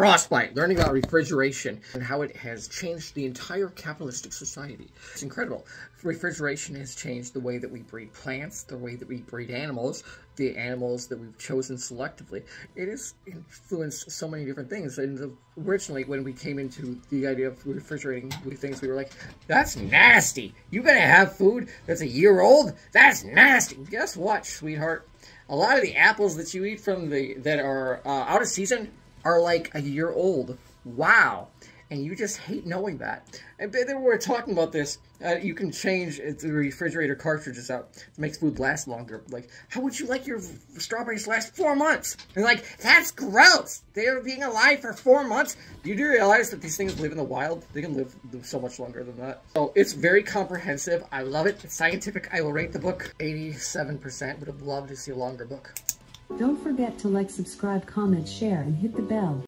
Frostbite, learning about refrigeration and how it has changed the entire capitalistic society. It's incredible. Refrigeration has changed the way that we breed plants, the way that we breed animals, the animals that we've chosen selectively. It has influenced so many different things. And originally, when we came into the idea of refrigerating things, we were like, that's nasty. You're gonna have food that's a year old? That's nasty. Guess what, sweetheart? A lot of the apples that you eat from the that are uh, out of season are like a year old. Wow. And you just hate knowing that. And we're talking about this. Uh, you can change the refrigerator cartridges out to make food last longer. Like, how would you like your strawberries last four months? And like, that's gross. They're being alive for four months. You do realize that these things live in the wild? They can live so much longer than that. So it's very comprehensive. I love it. It's scientific. I will rate the book 87%. Would have loved to see a longer book. Don't forget to like, subscribe, comment, share, and hit the bell.